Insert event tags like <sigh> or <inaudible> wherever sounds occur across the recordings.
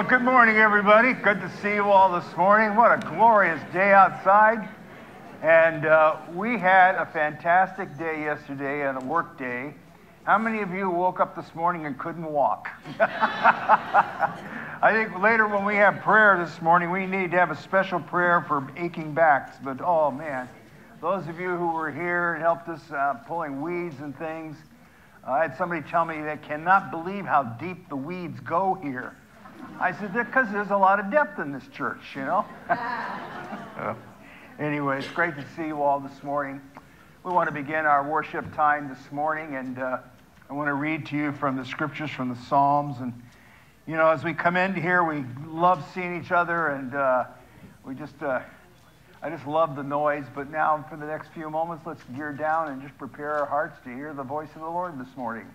Well, good morning, everybody. Good to see you all this morning. What a glorious day outside. And uh, we had a fantastic day yesterday and a work day. How many of you woke up this morning and couldn't walk? <laughs> I think later when we have prayer this morning, we need to have a special prayer for aching backs. But oh man, those of you who were here and helped us uh, pulling weeds and things, I had somebody tell me they cannot believe how deep the weeds go here. I said, because there's a lot of depth in this church, you know? <laughs> Anyway, it's great to see you all this morning. We want to begin our worship time this morning, and uh, I want to read to you from the scriptures from the Psalms. And, you know, as we come into here, we love seeing each other, and uh, we just, uh, I just love the noise. But now, for the next few moments, let's gear down and just prepare our hearts to hear the voice of the Lord this morning.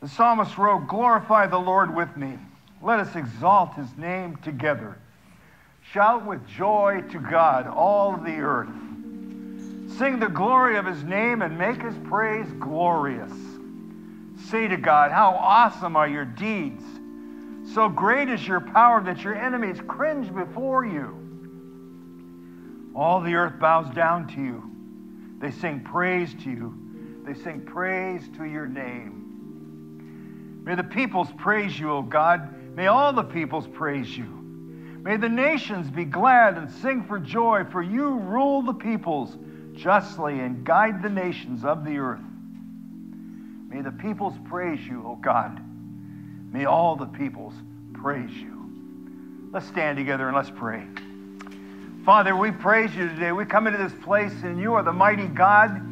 The psalmist wrote, Glorify the Lord with me. Let us exalt his name together. Shout with joy to God, all the earth. Sing the glory of his name and make his praise glorious. Say to God, How awesome are your deeds! So great is your power that your enemies cringe before you. All the earth bows down to you. They sing praise to you. They sing praise to your name. May the peoples praise you, O God. May all the peoples praise you. May the nations be glad and sing for joy, for you rule the peoples justly and guide the nations of the earth. May the peoples praise you, O God. May all the peoples praise you. Let's stand together and let's pray. Father, we praise you today. We come into this place and you are the mighty God.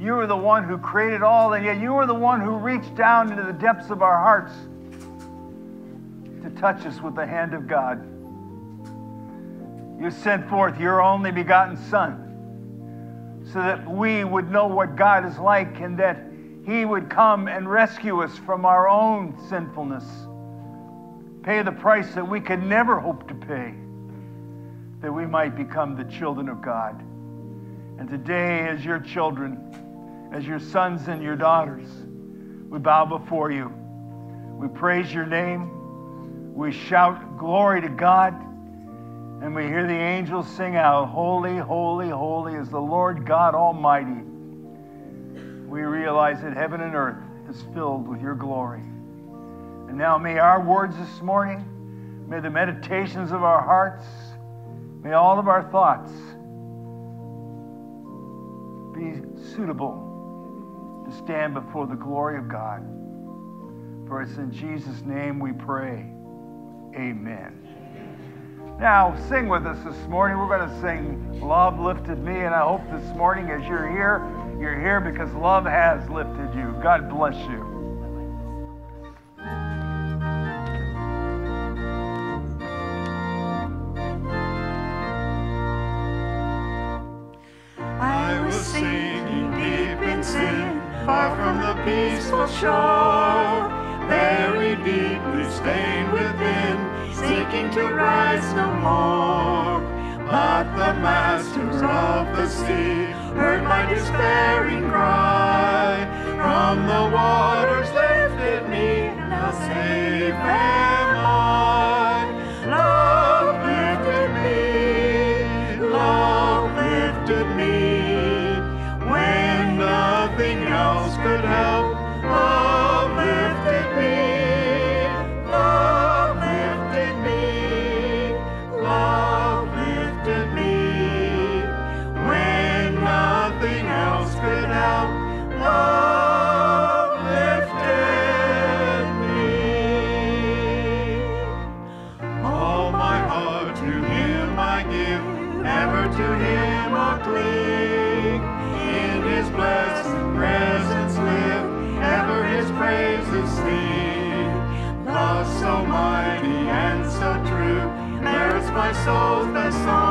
You are the one who created all, and yet you are the one who reached down into the depths of our hearts to touch us with the hand of God. You sent forth your only begotten Son so that we would know what God is like and that He would come and rescue us from our own sinfulness, pay the price that we could never hope to pay, that we might become the children of God. And today, as your children, as your sons and your daughters, we bow before you. We praise your name. We shout glory to God. And we hear the angels sing out, Holy, holy, holy is the Lord God Almighty. We realize that heaven and earth is filled with your glory. And now may our words this morning, may the meditations of our hearts, may all of our thoughts be suitable to stand before the glory of God. For it's in Jesus' name we pray. Amen. Now, sing with us this morning. We're going to sing Love Lifted Me, and I hope this morning as you're here, you're here because love has lifted you. God bless you. I was sinking deep in sin, far from the peaceful shore, deeply stained within seeking to rise no more. But the master of the sea heard my despairing cry. From the waters lifted me, now safe am I. Love lifted me, love lifted me, when nothing else could help. There's my soul's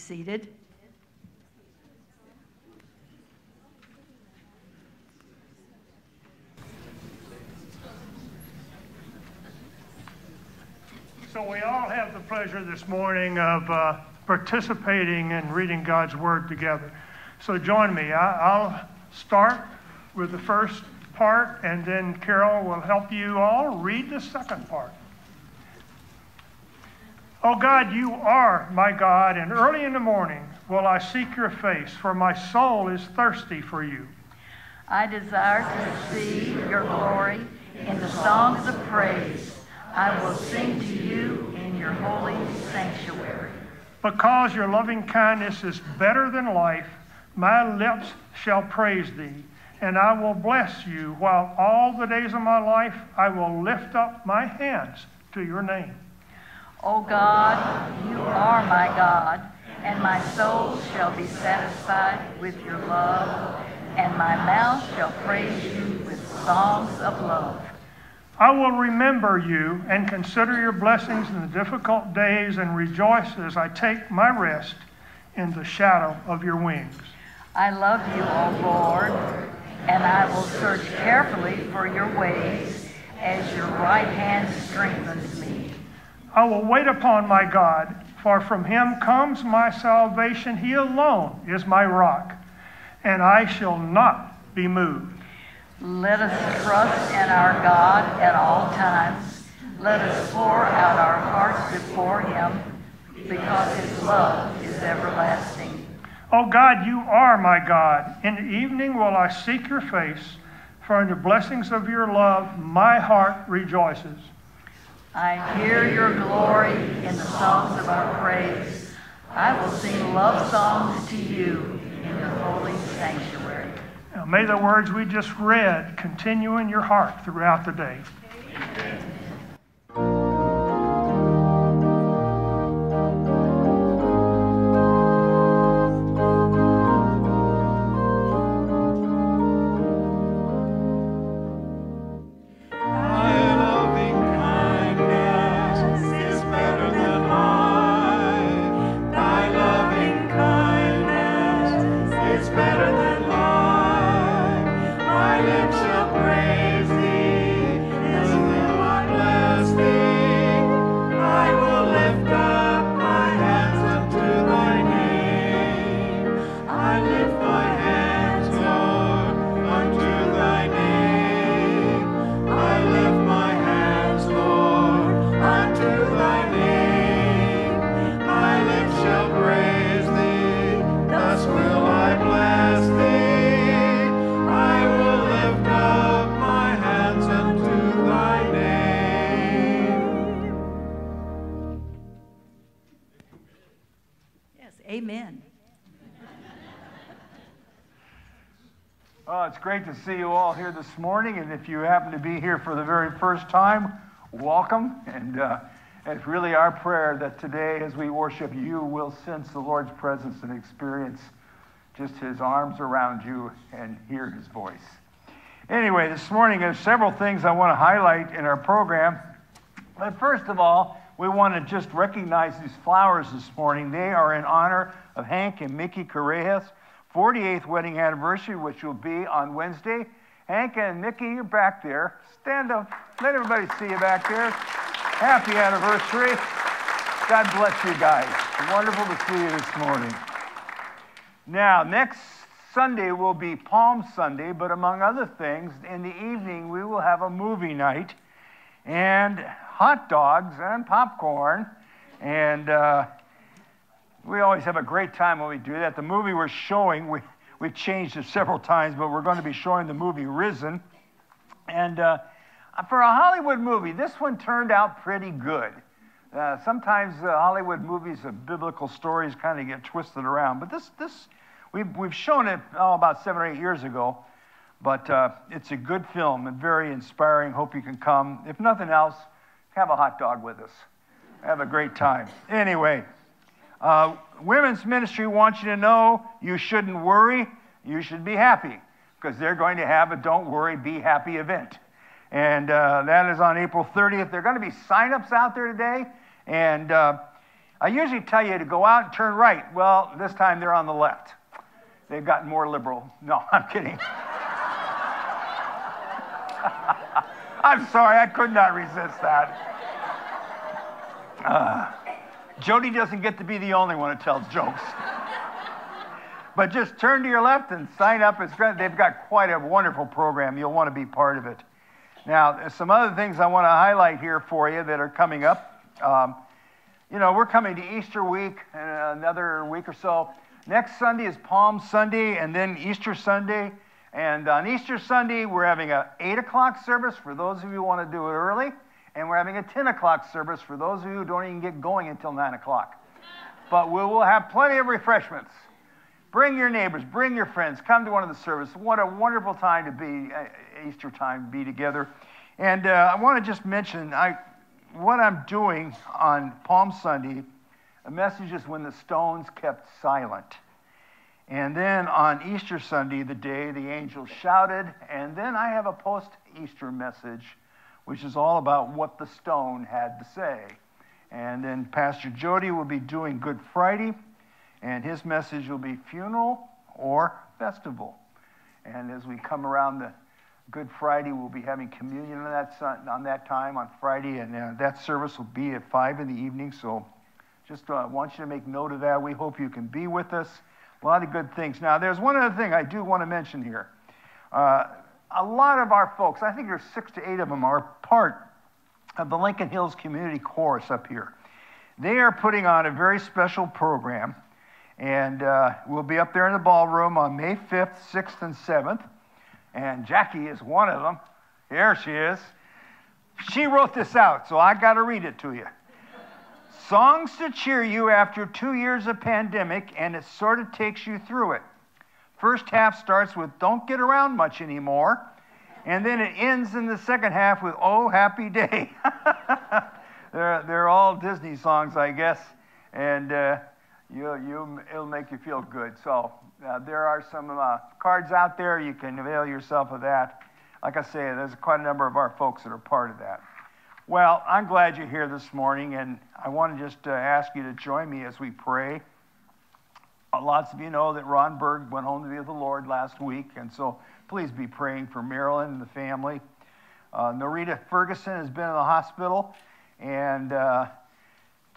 seated. So we all have the pleasure this morning of uh, participating in reading God's Word together. So join me. I, I'll start with the first part, and then Carol will help you all read the second part. Oh God, you are my God, and early in the morning will I seek your face, for my soul is thirsty for you. I desire to see your glory in the songs of praise. I will sing to you in your holy sanctuary. Because your loving kindness is better than life, my lips shall praise thee, and I will bless you while all the days of my life I will lift up my hands to your name. O God, you are my God, and my soul shall be satisfied with your love, and my mouth shall praise you with songs of love. I will remember you and consider your blessings in the difficult days and rejoice as I take my rest in the shadow of your wings. I love you, O Lord, and I will search carefully for your ways as your right hand strengthens me. I will wait upon my God, for from him comes my salvation. He alone is my rock, and I shall not be moved. Let us trust in our God at all times. Let us pour out our hearts before him, because his love is everlasting. O God, you are my God. In the evening will I seek your face, for in the blessings of your love my heart rejoices. I hear your glory in the songs of our praise. I will sing love songs to you in the holy sanctuary. Now, may the words we just read continue in your heart throughout the day. Thy great to see you all here this morning, and if you happen to be here for the very first time, welcome. And uh, it's really our prayer that today, as we worship, you will sense the Lord's presence and experience just His arms around you and hear His voice. Anyway, this morning there's several things I want to highlight in our program. But first of all, we want to just recognize these flowers this morning. They are in honor of Hank and Mickey Correa's 48th wedding anniversary, which will be on Wednesday. Hank and Mickey, you're back there. Stand up. Let everybody see you back there. Happy anniversary. God bless you guys. Wonderful to see you this morning. Now, next Sunday will be Palm Sunday, but among other things, in the evening we will have a movie night and hot dogs and popcorn. And uh, we always have a great time when we do that. The movie we're showing, we, we've changed it several times, but we're going to be showing the movie Risen. And uh, for a Hollywood movie, this one turned out pretty good. Uh, sometimes uh, Hollywood movies of biblical stories kind of get twisted around, but this, this we've, we've shown it oh, about seven or eight years ago. But uh, it's a good film and very inspiring. Hope you can come. If nothing else, have a hot dog with us. Have a great time. Anyway, uh, women's ministry wants you to know you shouldn't worry. You should be happy because they're going to have a Don't Worry, Be Happy event. And uh, that is on April 30th. There are going to be sign-ups out there today. And uh, I usually tell you to go out and turn right. Well, this time they're on the left. They've gotten more liberal. No, <laughs> I'm kidding. <laughs> I'm sorry, I could not resist that. Uh, Jody doesn't get to be the only one who tells jokes. but just turn to your left and sign up. It's great. They've got quite a wonderful program. You'll want to be part of it. Now, some other things I want to highlight here for you that are coming up. Um, you know, we're coming to Easter week in another week or so. Next Sunday is Palm Sunday, and then Easter Sunday. And on Easter Sunday, we're having a 8 o'clock service for those of you who want to do it early. And we're having a 10 o'clock service for those of you who don't even get going until 9 o'clock. But we will have plenty of refreshments. Bring your neighbors, bring your friends, come to one of the services. What a wonderful time to be, uh, Easter time, be together. And uh, I want to just mention I, what I'm doing on Palm Sunday. A message is when the stones kept silent. And then on Easter Sunday, the day the angels shouted. And then I have a post Easter message, which is all about what the stone had to say. And then Pastor Jody will be doing Good Friday, and his message will be funeral or festival. And as we come around the Good Friday, we'll be having communion on that, sun, on that time on Friday, and uh, that service will be at 5 in the evening. So just uh, want you to make note of that. We hope you can be with us. A lot of good things. Now, there's one other thing I do want to mention here. Uh, a lot of our folks, I think there's six to eight of them, are part of the Lincoln Hills Community Chorus up here. They are putting on a very special program, and uh, we'll be up there in the ballroom on May 5th, 6th, and 7th. And Jackie is one of them. Here she is. She wrote this out, so I got to read it to you. Songs to cheer you after two years of pandemic, and it sort of takes you through it. First half starts with Don't Get Around Much Anymore, and then it ends in the second half with Oh Happy Day. <laughs> they're, they're all Disney songs, I guess, and uh, you, you, it'll make you feel good. So uh, there are some uh, cards out there. You can avail yourself of that. Like I say, there's quite a number of our folks that are part of that. Well, I'm glad you're here this morning, and I want to just uh, ask you to join me as we pray. Uh, lots of you know that Ron Berg went home to be with the Lord last week, and so please be praying for Marilyn and the family. Uh, Norita Ferguson has been in the hospital, and uh,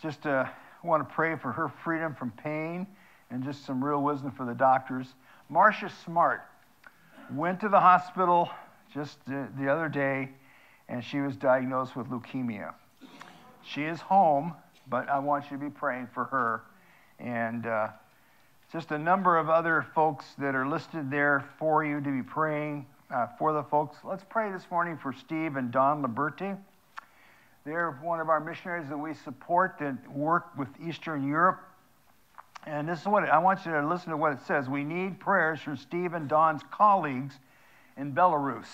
just uh, want to pray for her freedom from pain and just some real wisdom for the doctors. Marcia Smart went to the hospital just the other day and she was diagnosed with leukemia. She is home, but I want you to be praying for her. And uh, just a number of other folks that are listed there for you to be praying uh, for the folks. Let's pray this morning for Steve and Don Liberti. They're one of our missionaries that we support that work with Eastern Europe. And this is what it, I want you to listen to what it says. We need prayers for Steve and Don's colleagues in Belarus.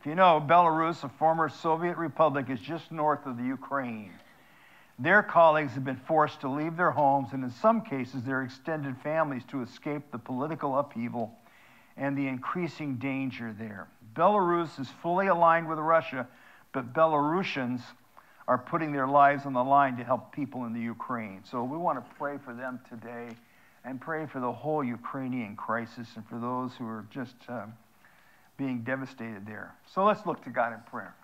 If you know, Belarus, a former Soviet republic, is just north of the Ukraine. Their colleagues have been forced to leave their homes and, in some cases, their extended families to escape the political upheaval and the increasing danger there. Belarus is fully aligned with Russia, but Belarusians are putting their lives on the line to help people in the Ukraine. So we want to pray for them today and pray for the whole Ukrainian crisis and for those who are just. Um, being devastated there. So let's look to God in prayer.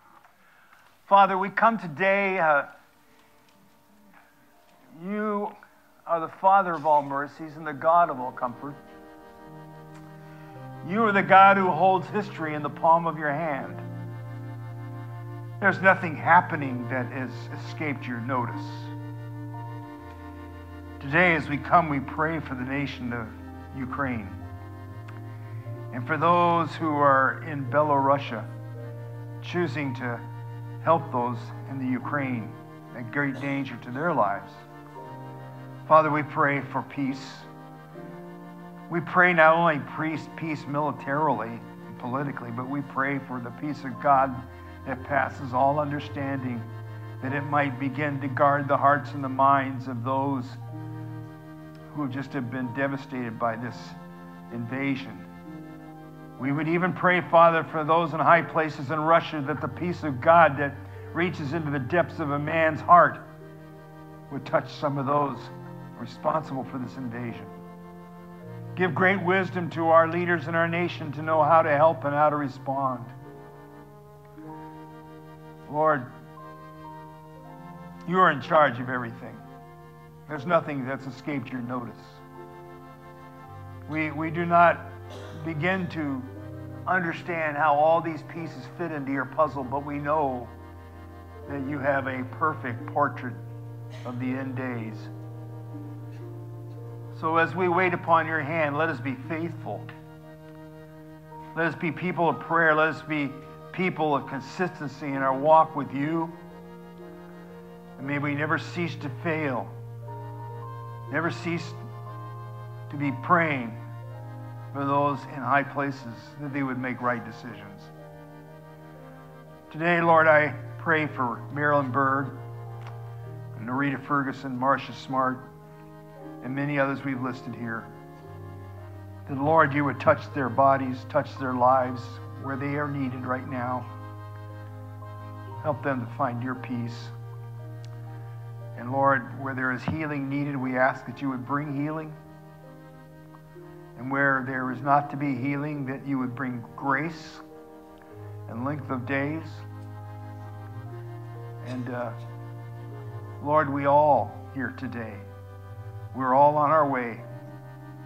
Father, we come today. Uh, you are the Father of all mercies and the God of all comfort. You are the God who holds history in the palm of your hand. There's nothing happening that has escaped your notice. Today, as we come, we pray for the nation of Ukraine. And for those who are in Belarusia, choosing to help those in the Ukraine at great danger to their lives. Father, we pray for peace. We pray not only peace militarily and politically, but we pray for the peace of God that passes all understanding, that it might begin to guard the hearts and the minds of those who just have been devastated by this invasion. We would even pray, Father, for those in high places in Russia that the peace of God that reaches into the depths of a man's heart would touch some of those responsible for this invasion. Give great wisdom to our leaders in our nation to know how to help and how to respond. Lord, you are in charge of everything. There's nothing that's escaped your notice. We, we do not begin to understand how all these pieces fit into your puzzle, but we know that you have a perfect portrait of the end days. So as we wait upon your hand, let us be faithful. Let us be people of prayer. Let us be people of consistency in our walk with you. And may we never cease to fail, never cease to be praying for those in high places that they would make right decisions. Today, Lord, I pray for Marilyn and Narita Ferguson, Marcia Smart, and many others we've listed here. That, Lord, you would touch their bodies, touch their lives where they are needed right now. Help them to find your peace. And Lord, where there is healing needed, we ask that you would bring healing. And where there is not to be healing, that you would bring grace and length of days. And uh, Lord, we all here today, we're all on our way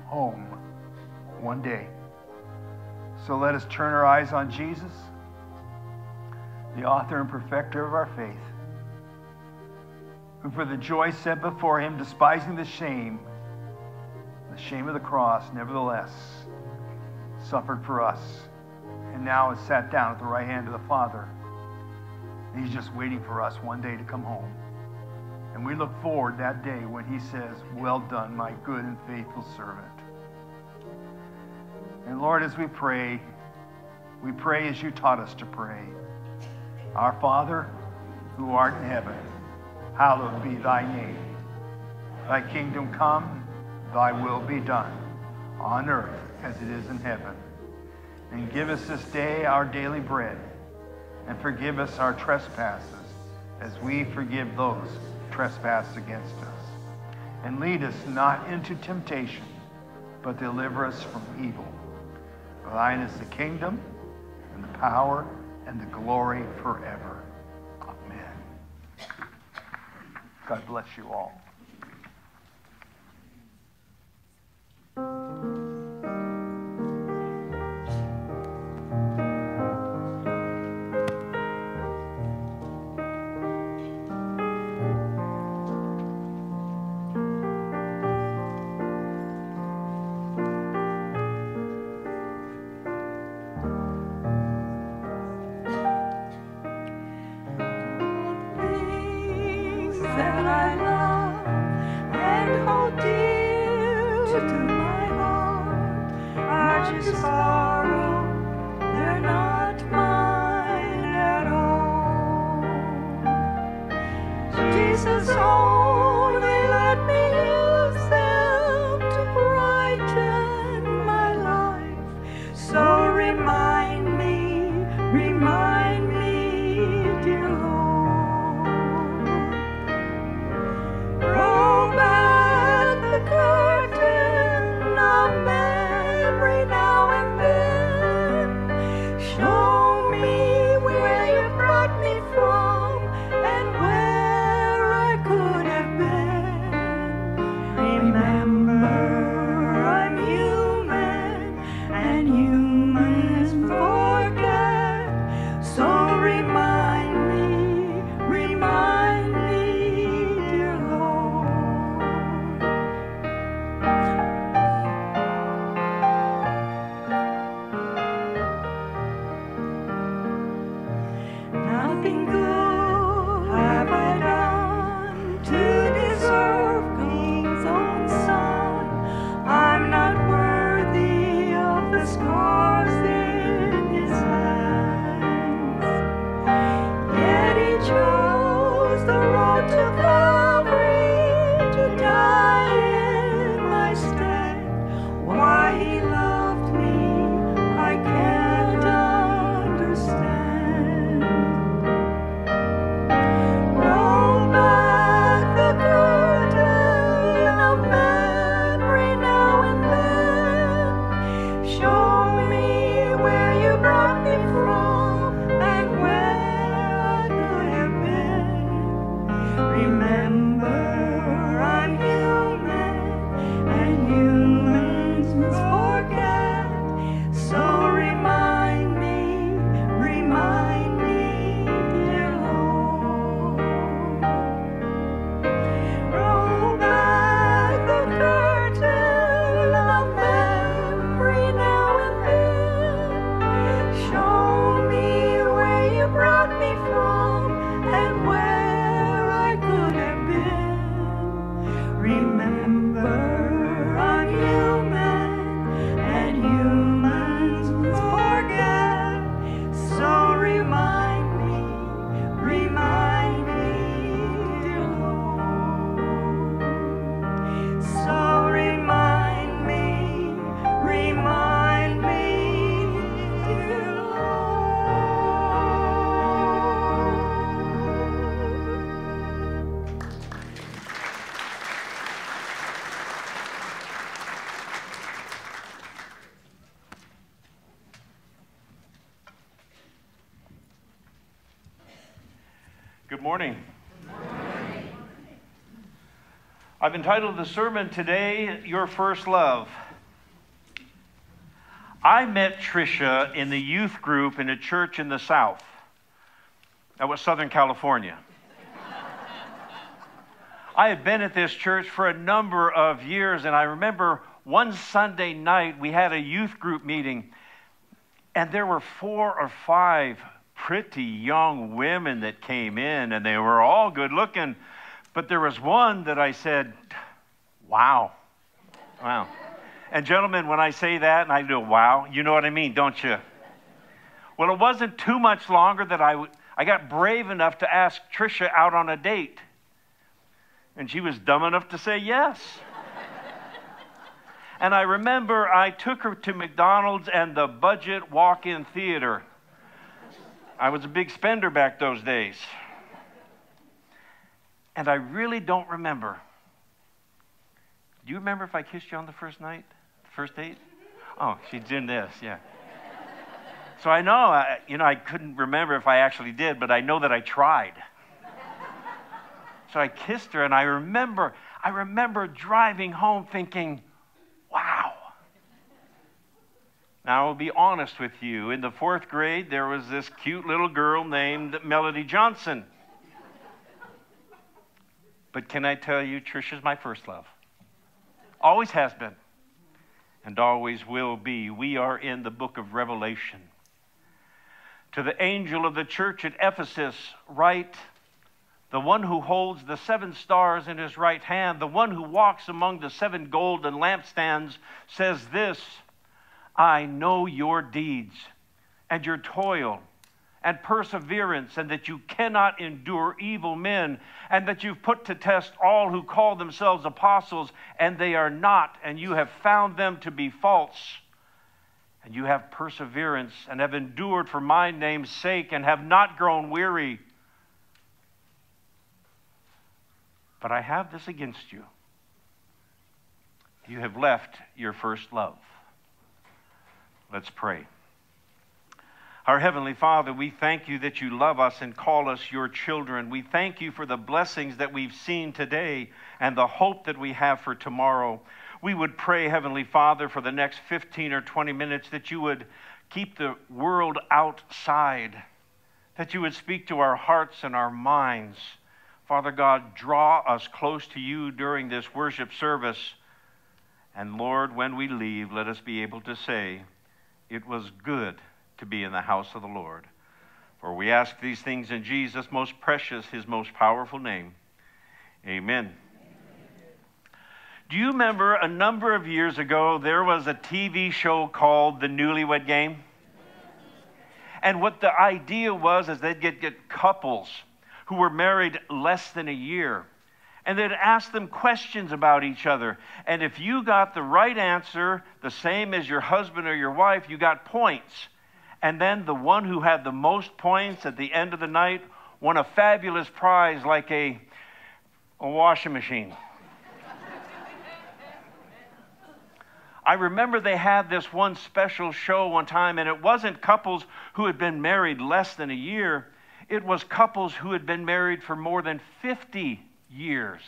home one day. So let us turn our eyes on Jesus, the author and perfecter of our faith, who for the joy set before him, despising the shame, the shame of the cross, nevertheless, suffered for us, and now is sat down at the right hand of the Father. He's just waiting for us one day to come home. And we look forward that day when he says, Well done, my good and faithful servant. And Lord, as we pray, we pray as you taught us to pray. Our Father, who art in heaven, hallowed be thy name. Thy kingdom come, thy will be done, on earth as it is in heaven. And give us this day our daily bread, and forgive us our trespasses, as we forgive those trespass against us. And lead us not into temptation, but deliver us from evil. For thine is the kingdom, and the power, and the glory forever. Amen. God bless you all. Entitled the sermon today, Your First Love. I met Tricia in the youth group in a church in the South. That was Southern California. <laughs> I had been at this church for a number of years, and I remember one Sunday night we had a youth group meeting, and there were four or five pretty young women that came in, and they were all good looking. But there was one that I said, Wow. Wow. And, gentlemen, when I say that and I do wow, you know what I mean, don't you? Well, it wasn't too much longer that I, w- I got brave enough to ask Tricia out on a date. And she was dumb enough to say yes. and I remember I took her to McDonald's and the budget walk in theater. I was a big spender back those days. And I really don't remember. Do you remember if I kissed you on the first night? The first date? Oh, she's in this, yeah. So I know, I, you know, I couldn't remember if I actually did, but I know that I tried. So I kissed her, and I remember, I remember driving home thinking, wow. Now, I'll be honest with you. In the fourth grade, there was this cute little girl named Melody Johnson. But can I tell you, Tricia's my first love. Always has been, and always will be. We are in the book of Revelation. To the angel of the church at Ephesus, write the one who holds the seven stars in his right hand, the one who walks among the seven golden lampstands, says this I know your deeds and your toil and perseverance, and that you cannot endure evil men, and that you've put to test all who call themselves apostles, and they are not, and you have found them to be false. And you have perseverance and have endured for my name's sake, and have not grown weary. But I have this against you. You have left your first love. Let's pray. Our Heavenly Father, we thank you that you love us and call us your children. We thank you for the blessings that we've seen today and the hope that we have for tomorrow. We would pray, Heavenly Father, for the next 15 or 20 minutes that you would keep the world outside, that you would speak to our hearts and our minds. Father God, draw us close to you during this worship service. And Lord, when we leave, let us be able to say, It was good to be in the house of the Lord. For we ask these things in Jesus' most precious, his most powerful name. Amen. Do you remember a number of years ago there was a TV show called The Newlywed Game? And what the idea was is they'd get, get couples who were married less than a year. And they'd ask them questions about each other. And if you got the right answer, the same as your husband or your wife, you got points. And then the one who had the most points at the end of the night won a fabulous prize like a, a washing machine. I remember they had this one special show one time, and it wasn't couples who had been married less than a year, it was couples who had been married for more than 50 years.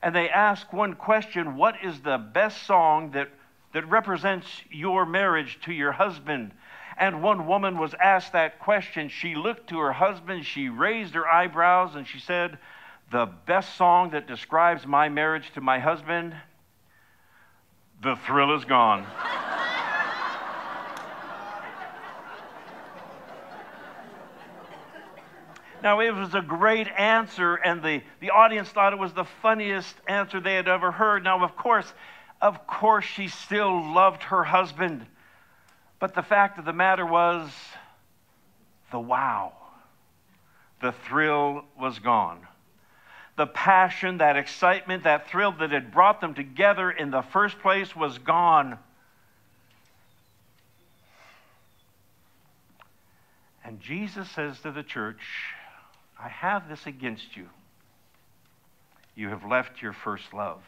And they asked one question What is the best song that, that represents your marriage to your husband? And one woman was asked that question. She looked to her husband, she raised her eyebrows, and she said, The best song that describes my marriage to my husband the thrill is gone. <laughs> Now, it was a great answer, and the, the audience thought it was the funniest answer they had ever heard. Now, of course, of course, she still loved her husband. But the fact of the matter was the wow. The thrill was gone. The passion, that excitement, that thrill that had brought them together in the first place was gone. And Jesus says to the church, I have this against you. You have left your first love.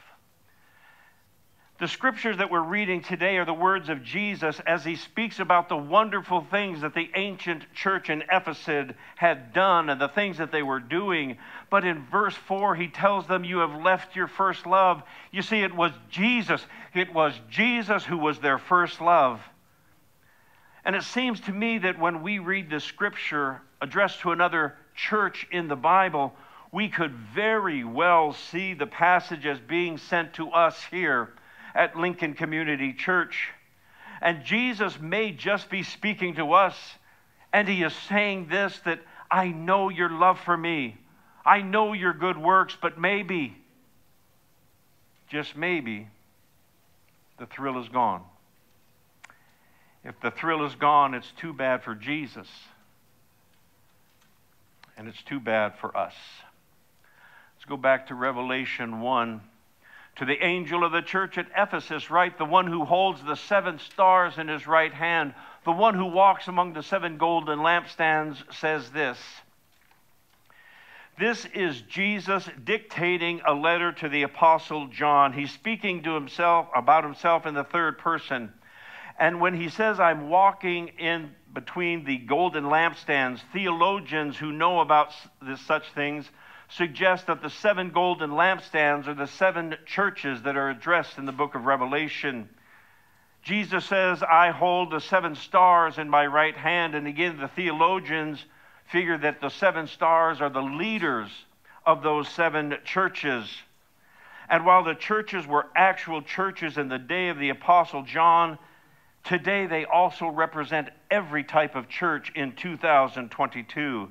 The scriptures that we're reading today are the words of Jesus as he speaks about the wonderful things that the ancient church in Ephesus had done and the things that they were doing. But in verse 4, he tells them, You have left your first love. You see, it was Jesus. It was Jesus who was their first love. And it seems to me that when we read the scripture addressed to another church in the Bible, we could very well see the passage as being sent to us here at Lincoln Community Church. And Jesus may just be speaking to us, and he is saying this that I know your love for me. I know your good works, but maybe, just maybe, the thrill is gone. If the thrill is gone, it's too bad for Jesus. And it's too bad for us. Let's go back to Revelation 1 to the angel of the church at Ephesus, write, the one who holds the seven stars in his right hand, the one who walks among the seven golden lampstands, says this. This is Jesus dictating a letter to the apostle John. He's speaking to himself about himself in the third person. And when he says, I'm walking in between the golden lampstands, theologians who know about this, such things suggests that the seven golden lampstands are the seven churches that are addressed in the book of Revelation. Jesus says, I hold the seven stars in my right hand. And again, the theologians figure that the seven stars are the leaders of those seven churches. And while the churches were actual churches in the day of the Apostle John, today they also represent every type of church in 2022.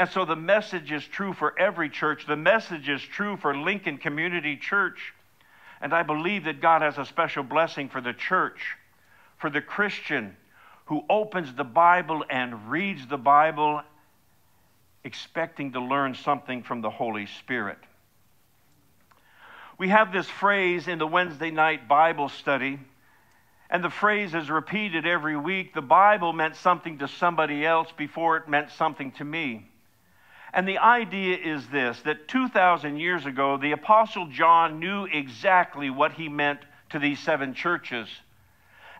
And so the message is true for every church. The message is true for Lincoln Community Church. And I believe that God has a special blessing for the church, for the Christian who opens the Bible and reads the Bible expecting to learn something from the Holy Spirit. We have this phrase in the Wednesday night Bible study, and the phrase is repeated every week. The Bible meant something to somebody else before it meant something to me. And the idea is this that 2,000 years ago, the Apostle John knew exactly what he meant to these seven churches.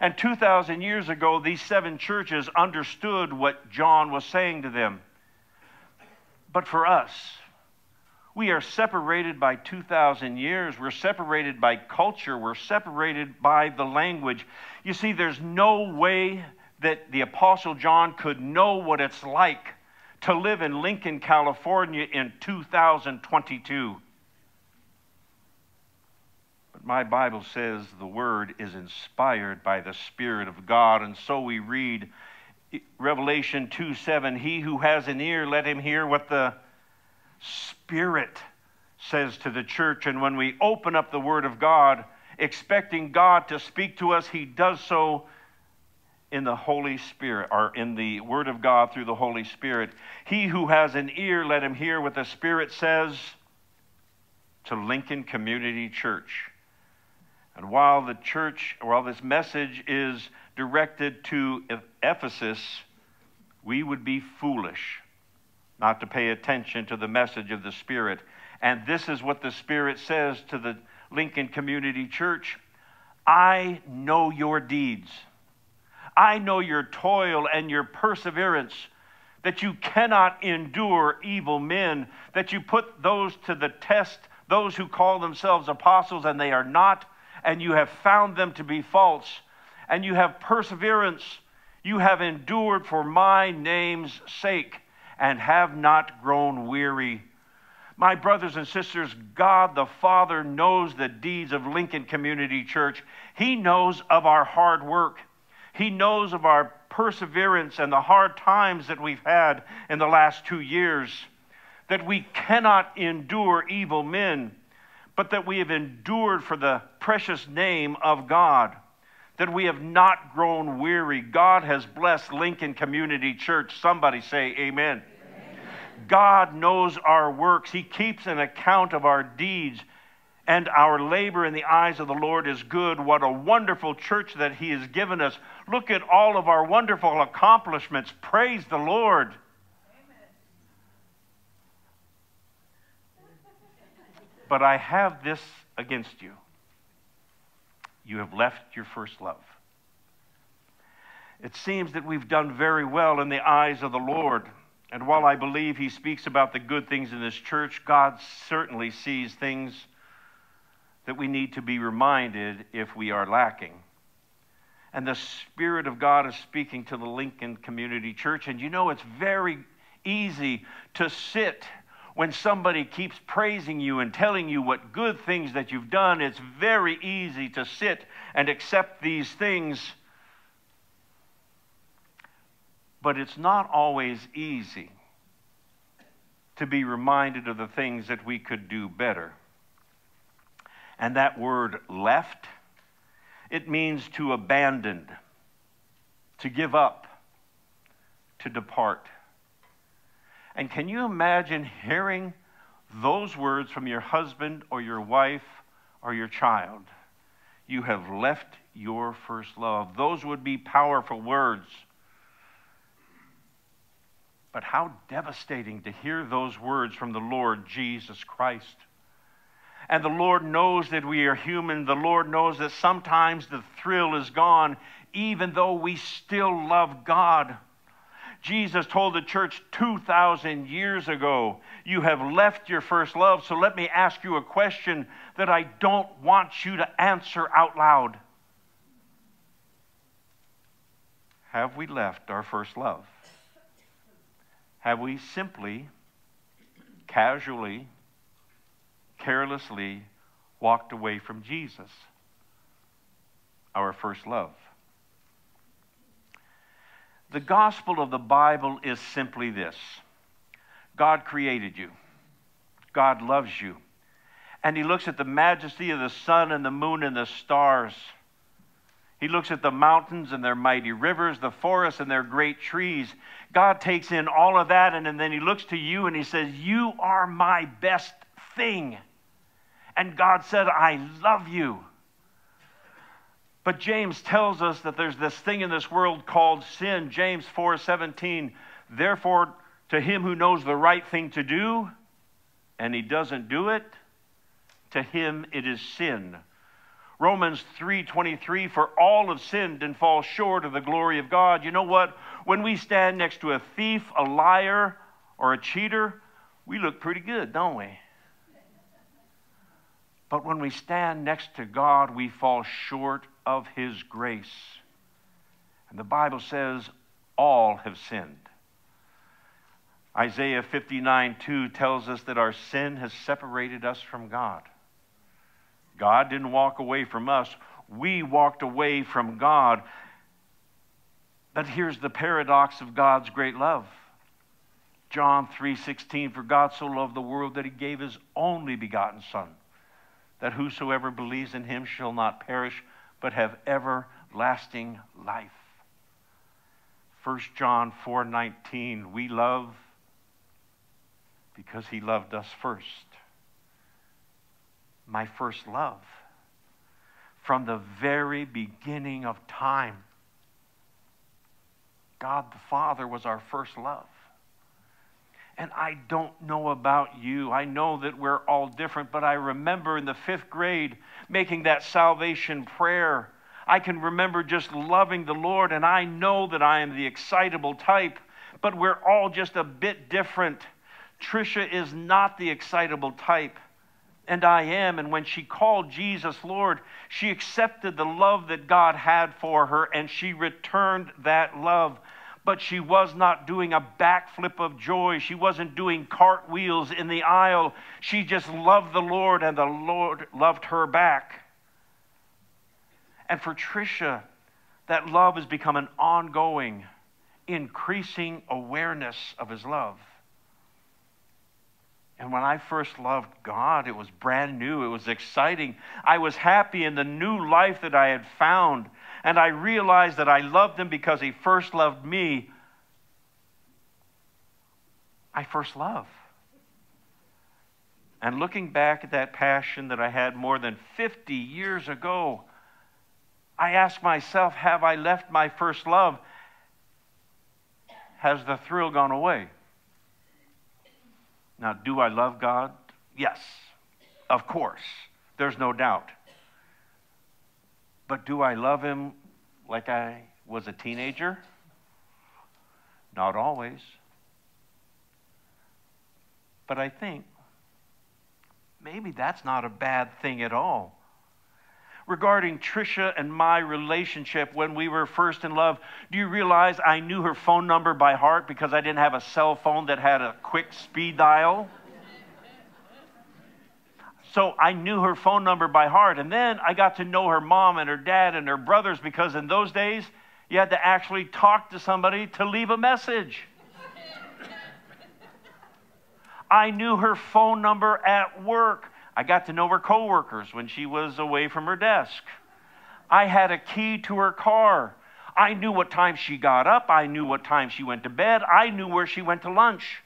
And 2,000 years ago, these seven churches understood what John was saying to them. But for us, we are separated by 2,000 years. We're separated by culture. We're separated by the language. You see, there's no way that the Apostle John could know what it's like to live in Lincoln, California in 2022. But my Bible says the Word is inspired by the Spirit of God, and so we read Revelation 2 7 He who has an ear, let him hear what the Spirit says to the church. And when we open up the Word of God, expecting God to speak to us, He does so in the Holy Spirit, or in the Word of God through the Holy Spirit. He who has an ear, let him hear what the Spirit says to Lincoln Community Church. And while the church, while this message is directed to Ephesus, we would be foolish not to pay attention to the message of the Spirit. And this is what the Spirit says to the Lincoln Community Church I know your deeds. I know your toil and your perseverance, that you cannot endure evil men, that you put those to the test, those who call themselves apostles and they are not, and you have found them to be false, and you have perseverance. You have endured for my name's sake and have not grown weary. My brothers and sisters, God the Father knows the deeds of Lincoln Community Church. He knows of our hard work. He knows of our perseverance and the hard times that we've had in the last two years. that we cannot endure evil men, but that we have endured for the precious name of God, that we have not grown weary. God has blessed Lincoln Community Church. Somebody say, Amen. God knows our works. He keeps an account of our deeds, and our labor in the eyes of the Lord is good. What a wonderful church that He has given us. Look at all of our wonderful accomplishments. Praise the Lord. But I have this against you. You have left your first love. It seems that we've done very well in the eyes of the Lord. And while I believe he speaks about the good things in this church, God certainly sees things that we need to be reminded if we are lacking. And the Spirit of God is speaking to the Lincoln Community Church. And you know, it's very easy to sit when somebody keeps praising you and telling you what good things that you've done. It's very easy to sit and accept these things but it's not always easy to be reminded of the things that we could do better. And that word left, it means to abandon, to give up, to depart. And can you imagine hearing those words from your husband or your wife or your child? You have left your first love. Those would be powerful words. But how devastating to hear those words from the Lord Jesus Christ. And the Lord knows that we are human. The Lord knows that sometimes the thrill is gone, even though we still love God. Jesus told the church 2,000 years ago, You have left your first love. So let me ask you a question that I don't want you to answer out loud. Have we left our first love? have we simply, casually, carelessly walked away from Jesus, our first love? The gospel of the Bible is simply this God created you, God loves you, and He looks at the majesty of the sun and the moon and the stars. He looks at the mountains and their mighty rivers, the forests and their great trees. God takes in all of that, and, and then He looks to you and He says, You are my best thing. And God said, I love you. But James tells us that there's this thing in this world called sin. James 4:17. Therefore, to him who knows the right thing to do, and he doesn't do it, to him it is sin. Romans 3:23 for all have sinned and fall short of the glory of God. You know what? When we stand next to a thief, a liar, or a cheater, we look pretty good, don't we? But when we stand next to God, we fall short of his grace. And the Bible says all have sinned. Isaiah 59 2 tells us that our sin has separated us from God. God didn't walk away from us, we walked away from God. But here's the paradox of God's great love. John 3:16 for God so loved the world that he gave his only begotten son that whosoever believes in him shall not perish but have everlasting life. 1 John 4:19 we love because he loved us first my first love. From the very beginning of time, God the Father was our first love. And I don't know about you. I know that we're all different, but I remember in the fifth grade making that salvation prayer. I can remember just loving the Lord, and I know that I am the excitable type, but we're all just a bit different. Tricia is not the excitable type and I am. And when she called Jesus Lord, she accepted the love that God had for her and she returned that love. But she was not doing a backflip of joy. She wasn't doing cartwheels in the aisle. She just loved the Lord and the Lord loved her back. And for Tricia, that love has become an ongoing, increasing awareness of his love. And when I first loved God, it was brand new. It was exciting. I was happy in the new life that I had found. And I realized that I loved Him because He first loved me. I first love. And looking back at that passion that I had more than 50 years ago, I ask myself, have I left my first love? Has the thrill gone away? Now, do I love God? Yes, of course. There's no doubt. But do I love Him like I was a teenager? Not always. But I think maybe that's not a bad thing at all. Regarding Tricia and my relationship when we were first in love, do you realize I knew her phone number by heart because I didn't have a cell phone that had a quick speed dial? So I knew her phone number by heart. And then I got to know her mom and her dad and her brothers because in those days, you had to actually talk to somebody to leave a message. I knew her phone number at work. I got to know her coworkers when she was away from her desk. I had a key to her car. I knew what time she got up. I knew what time she went to bed. I knew where she went to lunch.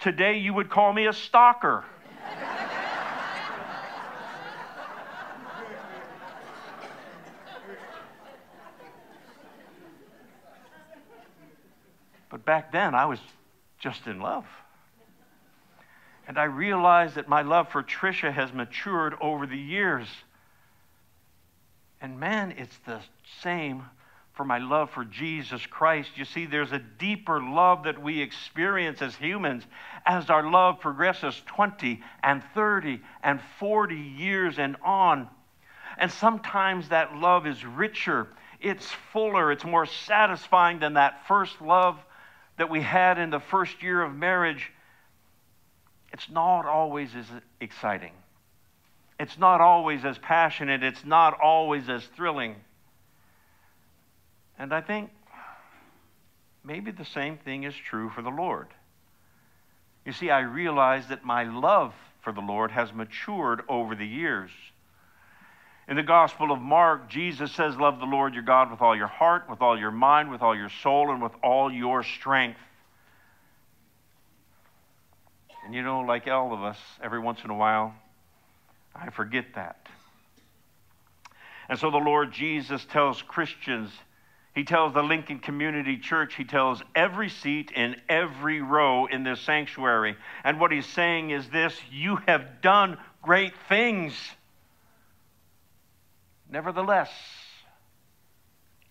Today, you would call me a stalker. but back then, I was just in love. And I realize that my love for Tricia has matured over the years. And man, it's the same for my love for Jesus Christ. You see, there's a deeper love that we experience as humans as our love progresses 20 and 30 and 40 years and on. And sometimes that love is richer, it's fuller, it's more satisfying than that first love that we had in the first year of marriage. It's not always as exciting. It's not always as passionate. It's not always as thrilling. And I think maybe the same thing is true for the Lord. You see, I realize that my love for the Lord has matured over the years. In the Gospel of Mark, Jesus says, Love the Lord your God with all your heart, with all your mind, with all your soul, and with all your strength. And you know, like all of us, every once in a while, I forget that. And so the Lord Jesus tells Christians, He tells the Lincoln Community Church, He tells every seat in every row in this sanctuary. And what He's saying is this you have done great things. Nevertheless,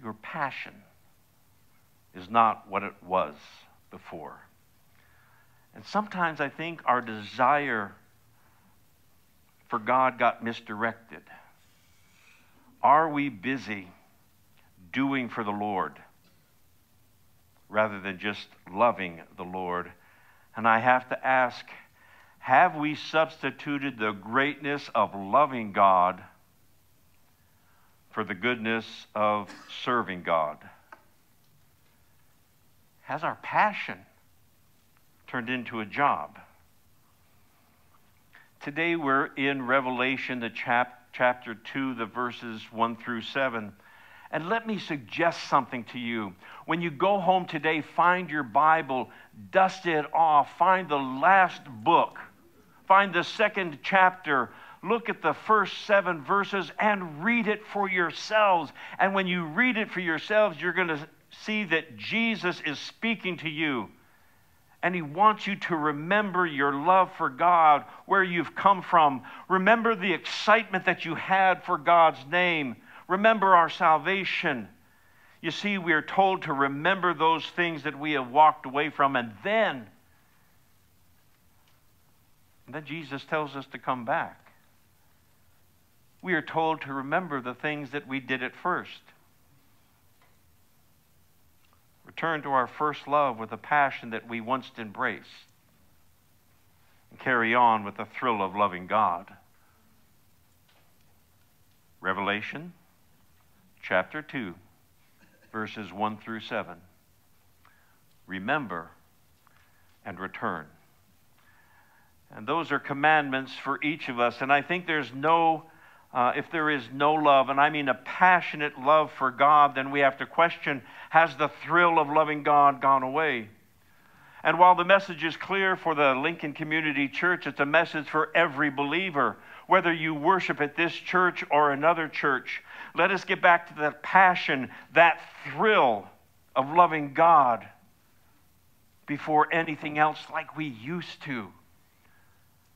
your passion is not what it was before. And sometimes I think our desire for God got misdirected. Are we busy doing for the Lord rather than just loving the Lord? And I have to ask have we substituted the greatness of loving God for the goodness of serving God? Has our passion turned into a job? Today we're in Revelation, the chap, chapter 2, the verses 1 through 7. And let me suggest something to you. When you go home today, find your Bible, dust it off, find the last book, find the second chapter, look at the first seven verses, and read it for yourselves. And when you read it for yourselves, you're going to see that Jesus is speaking to you and He wants you to remember your love for God, where you've come from. Remember the excitement that you had for God's name. Remember our salvation. You see, we are told to remember those things that we have walked away from, and then, and then Jesus tells us to come back. We are told to remember the things that we did at first. Return to our first love with a passion that we once embraced. And carry on with the thrill of loving God. Revelation chapter 2, verses 1 through 7. Remember and return. And those are commandments for each of us. And I think there's no, uh, if there is no love, and I mean a passionate love for God, then we have to question has the thrill of loving God gone away? And while the message is clear for the Lincoln Community Church, it's a message for every believer, whether you worship at this church or another church. Let us get back to that passion, that thrill of loving God before anything else like we used to.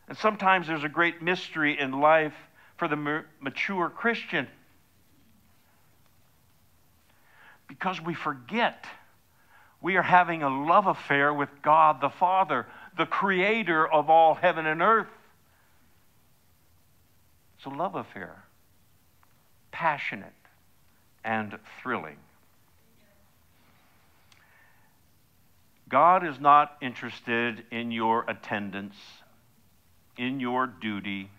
And sometimes there's a great mystery in life for the mature Christian because we forget we are having a love affair with God the Father, the creator of all heaven and earth. It's a love affair, passionate and thrilling. God is not interested in your attendance, in your duty,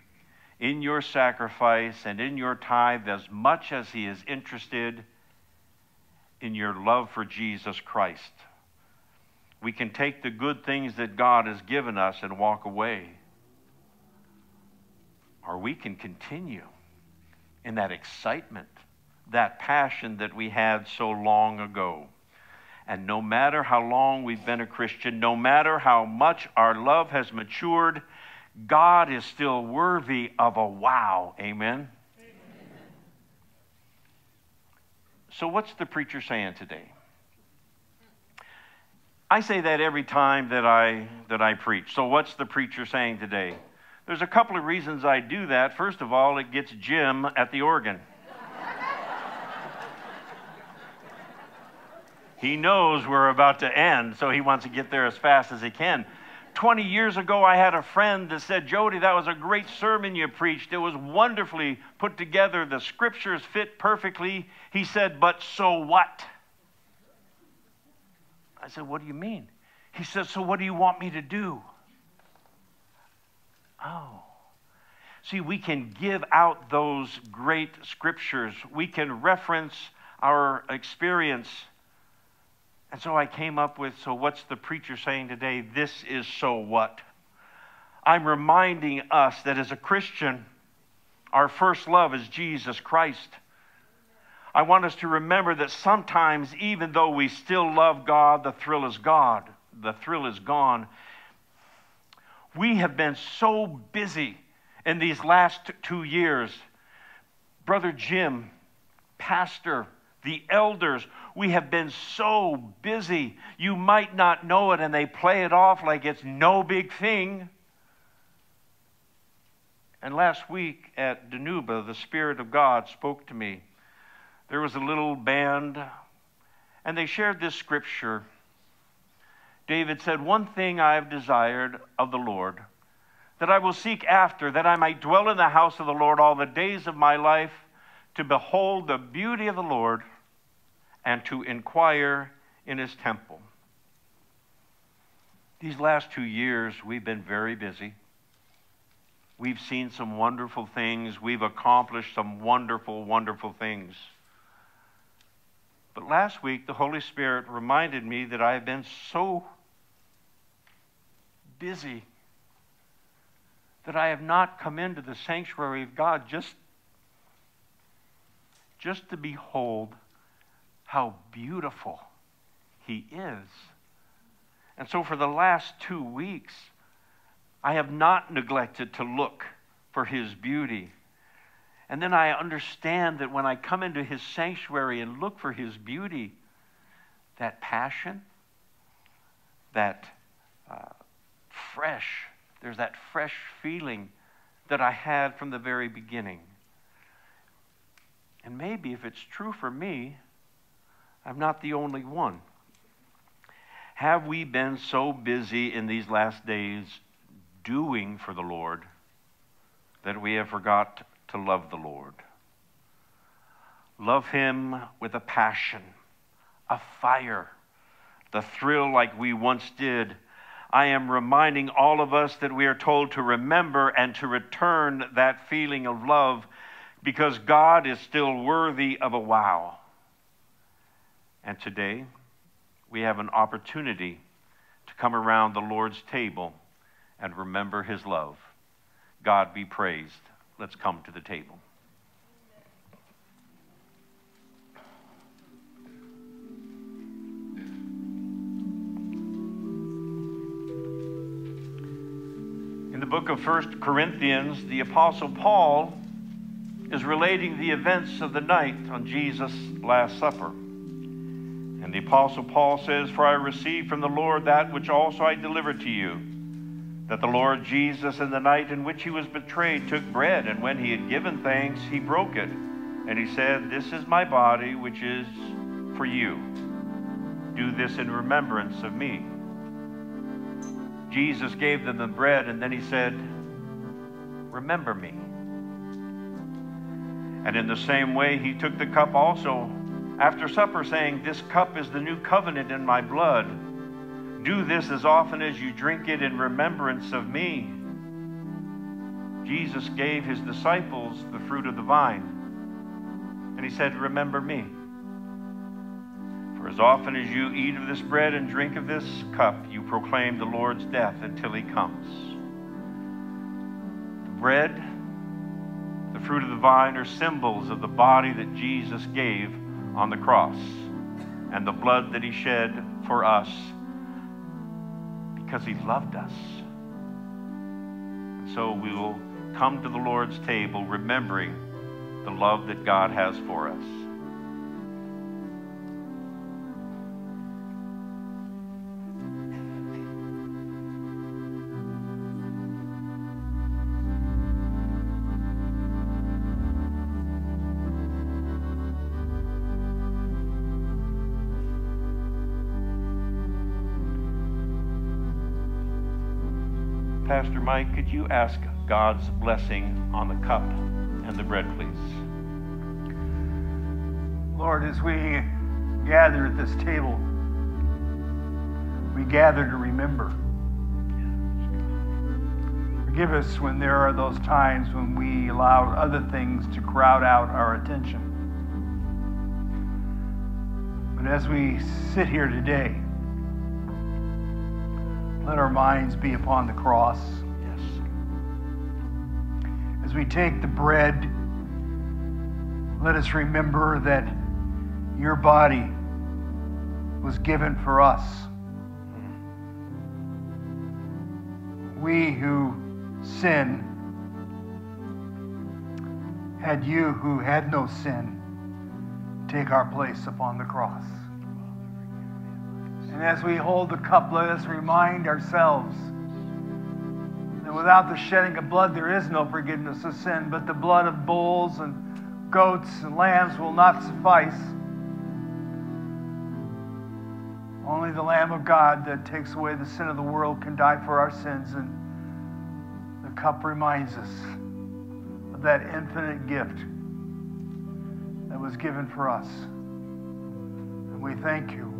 in your sacrifice, and in your tithe as much as He is interested in your love for Jesus Christ. We can take the good things that God has given us and walk away. Or we can continue in that excitement, that passion that we had so long ago. And no matter how long we've been a Christian, no matter how much our love has matured, God is still worthy of a wow. Amen? So, what's the preacher saying today? I say that every time that I, that I preach. So, what's the preacher saying today? There's a couple of reasons I do that. First of all, it gets Jim at the organ. he knows we're about to end, so he wants to get there as fast as he can. 20 years ago, I had a friend that said, Jody, that was a great sermon you preached. It was wonderfully put together. The scriptures fit perfectly. He said, But so what? I said, What do you mean? He said, So what do you want me to do? Oh. See, we can give out those great scriptures, we can reference our experience and so I came up with so what's the preacher saying today? This is so what? I'm reminding us that as a Christian, our first love is Jesus Christ. I want us to remember that sometimes, even though we still love God, the thrill is God. The thrill is gone. We have been so busy in these last two years. Brother Jim, Pastor, the elders, we have been so busy. You might not know it, and they play it off like it's no big thing. And last week at Danuba, the Spirit of God spoke to me. There was a little band, and they shared this scripture. David said, One thing I have desired of the Lord, that I will seek after, that I might dwell in the house of the Lord all the days of my life to behold the beauty of the Lord and to inquire in his temple. These last two years, we've been very busy. We've seen some wonderful things. We've accomplished some wonderful, wonderful things. But last week, the Holy Spirit reminded me that I have been so busy that I have not come into the sanctuary of God just just to behold how beautiful He is. And so, for the last two weeks, I have not neglected to look for His beauty. And then I understand that when I come into His sanctuary and look for His beauty, that passion, that uh, fresh, there's that fresh feeling that I had from the very beginning. And maybe if it's true for me, I'm not the only one. Have we been so busy in these last days doing for the Lord that we have forgot to love the Lord? Love Him with a passion, a fire, the thrill like we once did. I am reminding all of us that we are told to remember and to return that feeling of love because God is still worthy of a wow. And today, we have an opportunity to come around the Lord's table and remember his love. God be praised. Let's come to the table. In the book of 1 Corinthians, the Apostle Paul is relating the events of the night on Jesus' Last Supper. And the Apostle Paul says, For I received from the Lord that which also I delivered to you, that the Lord Jesus, in the night in which he was betrayed, took bread, and when he had given thanks, he broke it. And he said, This is my body, which is for you. Do this in remembrance of me. Jesus gave them the bread, and then he said, Remember me. And in the same way, he took the cup also after supper, saying, This cup is the new covenant in my blood. Do this as often as you drink it in remembrance of me. Jesus gave his disciples the fruit of the vine. And he said, Remember me. For as often as you eat of this bread and drink of this cup, you proclaim the Lord's death until he comes. The bread the fruit of the vine are symbols of the body that Jesus gave on the cross and the blood that he shed for us because he loved us. And so we will come to the Lord's table remembering the love that God has for us. Pastor Mike, could you ask God's blessing on the cup and the bread, please? Lord, as we gather at this table, we gather to remember. Forgive us when there are those times when we allow other things to crowd out our attention. But as we sit here today, let our minds be upon the cross. Yes. As we take the bread, let us remember that your body was given for us. We who sin had you who had no sin take our place upon the cross. And as we hold the cup, let us remind ourselves that without the shedding of blood, there is no forgiveness of sin, but the blood of bulls and goats and lambs will not suffice. Only the Lamb of God that takes away the sin of the world can die for our sins. And the cup reminds us of that infinite gift that was given for us. And we thank you.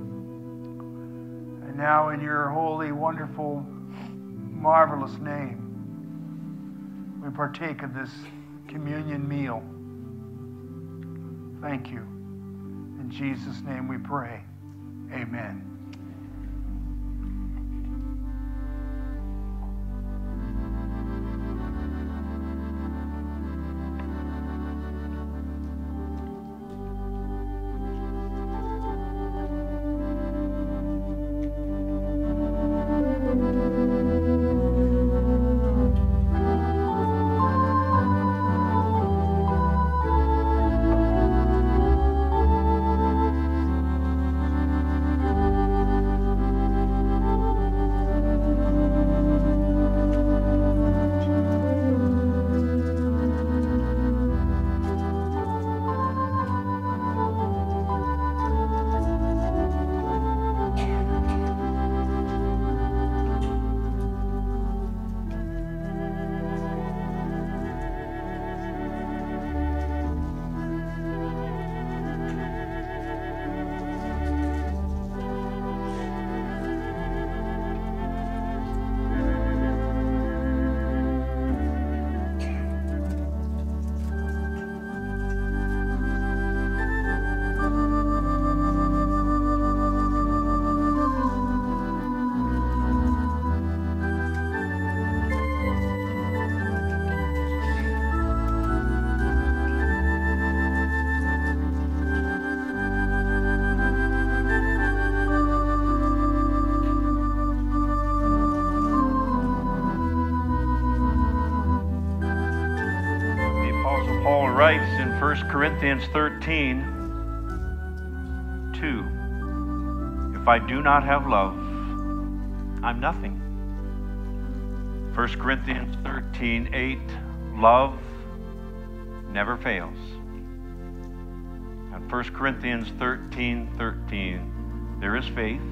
And now, in your holy, wonderful, marvelous name, we partake of this communion meal. Thank you. In Jesus' name we pray. Amen. 1 Corinthians 13 2. If I do not have love, I'm nothing. 1 Corinthians 13 8. Love never fails. And 1 Corinthians 13 13. There is faith,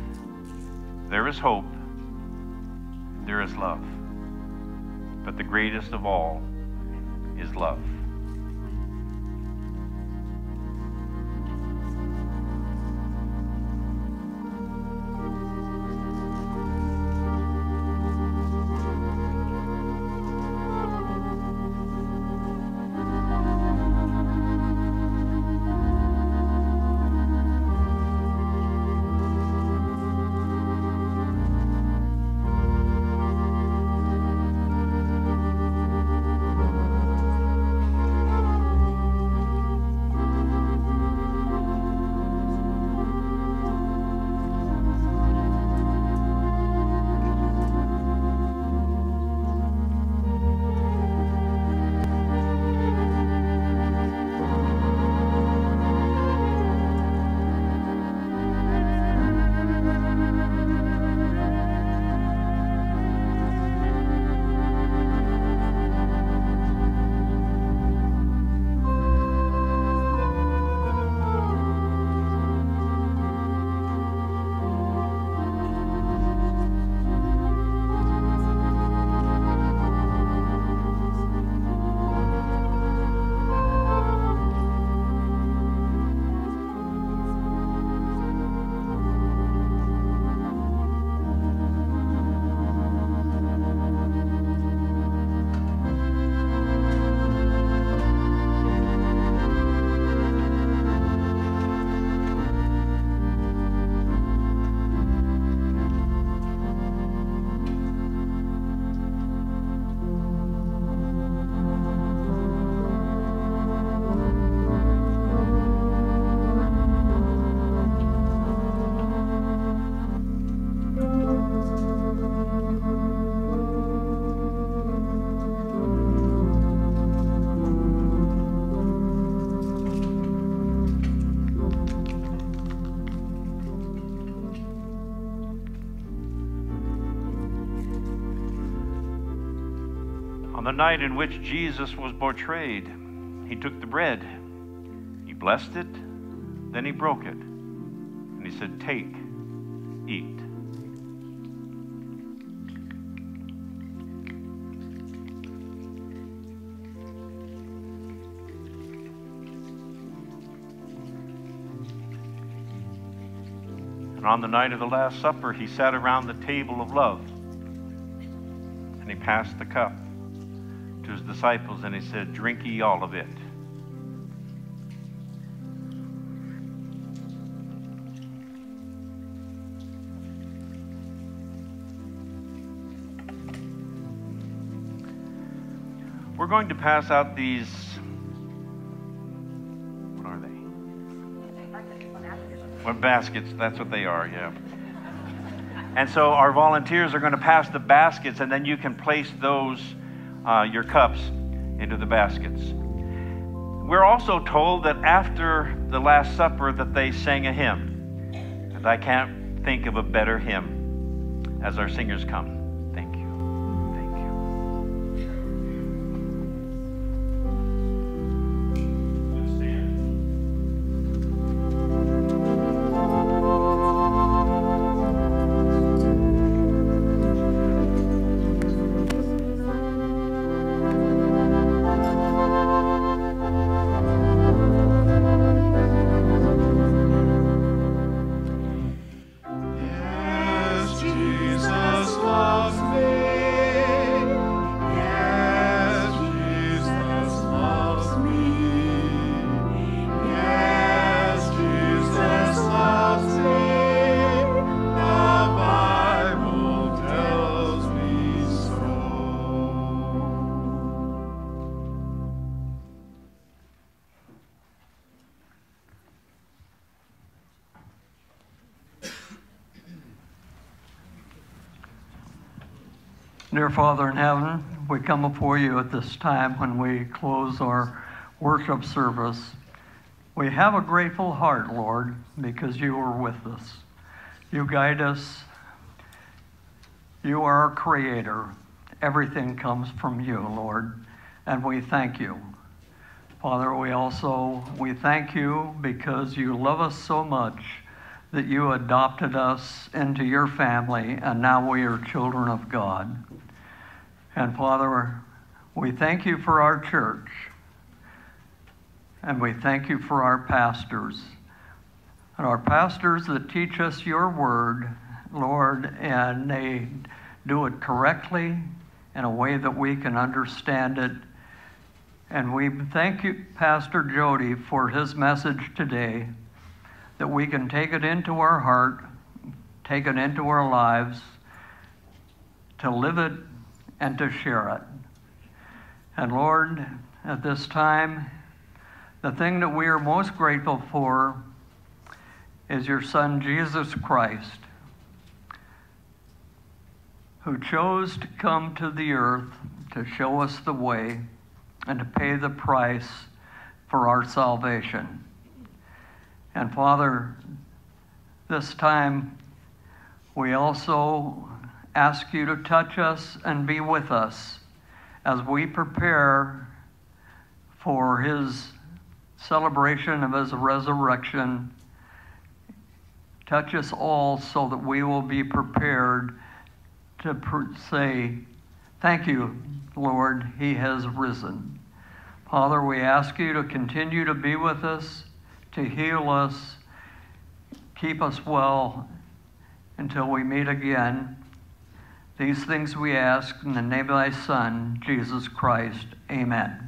there is hope, there is love. But the greatest of all is love. The night in which Jesus was betrayed, he took the bread, he blessed it, then he broke it, and he said, Take, eat. And on the night of the Last Supper, he sat around the table of love and he passed the cup disciples and he said, Drink ye all of it. We're going to pass out these. What are they? What baskets? That's what they are, yeah. And so our volunteers are going to pass the baskets, and then you can place those, uh, your cups, into the baskets. We're also told that after the Last Supper that they sang a hymn. And I can't think of a better hymn as our singers come. Dear Father in heaven, we come before you at this time when we close our worship service. We have a grateful heart, Lord, because you are with us. You guide us. You are our creator. Everything comes from you, Lord, and we thank you. Father, we also we thank you because you love us so much that you adopted us into your family and now we are children of God. And Father, we thank you for our church. And we thank you for our pastors. And our pastors that teach us your word, Lord, and they do it correctly in a way that we can understand it. And we thank you, Pastor Jody, for his message today, that we can take it into our heart, take it into our lives, to live it and to share it. And Lord, at this time, the thing that we are most grateful for is your Son, Jesus Christ, who chose to come to the earth to show us the way and to pay the price for our salvation. And Father, this time we also ask you to touch us and be with us as we prepare for his celebration of his resurrection. Touch us all so that we will be prepared to say, Thank you, Lord, he has risen. Father, we ask you to continue to be with us, to heal us, keep us well until we meet again. These things we ask in the name of thy Son, Jesus Christ. Amen.